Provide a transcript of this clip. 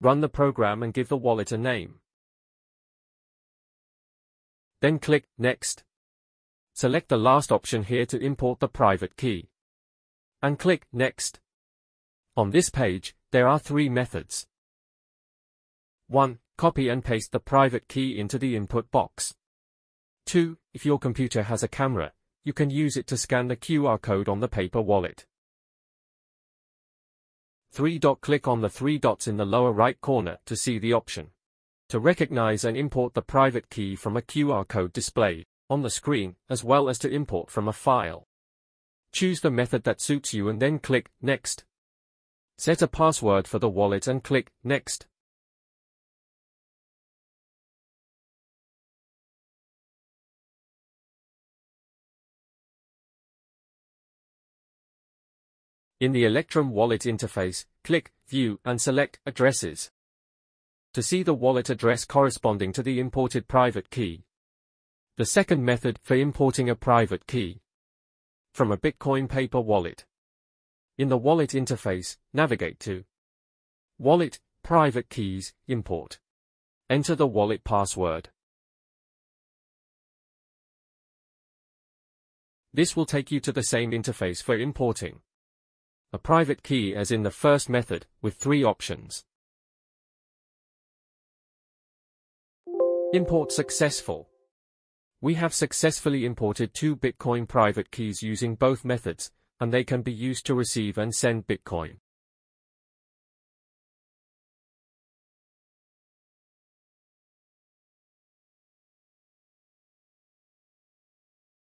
Run the program and give the wallet a name. Then click Next. Select the last option here to import the private key. And click Next. On this page, there are three methods. 1. Copy and paste the private key into the input box. 2. If your computer has a camera, you can use it to scan the QR code on the paper wallet. 3. dot Click on the three dots in the lower right corner to see the option. To recognize and import the private key from a QR code displayed on the screen, as well as to import from a file. Choose the method that suits you and then click Next. Set a password for the wallet and click Next. In the Electrum Wallet interface, click View and select Addresses. To see the wallet address corresponding to the imported private key. The second method for importing a private key. From a Bitcoin paper wallet. In the wallet interface, navigate to Wallet, Private Keys, Import. Enter the wallet password. This will take you to the same interface for importing a private key as in the first method, with three options. Import successful. We have successfully imported two Bitcoin private keys using both methods, and they can be used to receive and send Bitcoin.